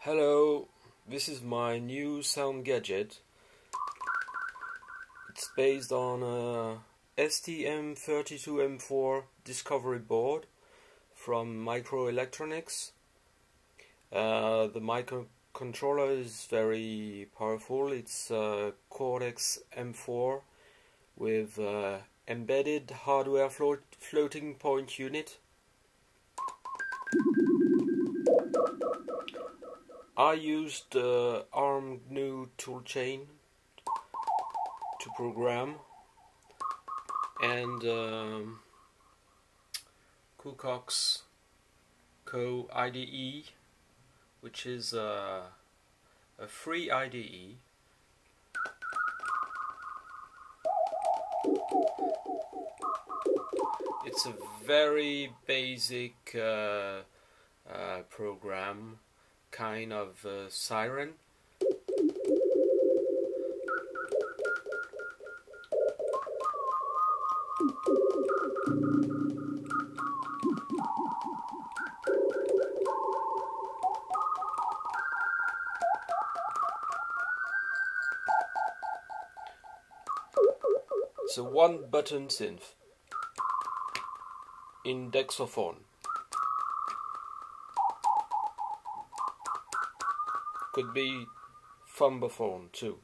Hello, this is my new sound gadget. It's based on a STM32F4 Discovery board from Microelectronics. Uh, the microcontroller is very powerful. It's a Cortex M4 with uh, embedded hardware float floating point unit. I used the uh, ARM GNU toolchain to program and um, Cucox Co IDE which is uh, a free IDE it's a very basic uh, uh, program kind of uh, siren. It's a one button synth Indexophone. Could be Thumbophone too.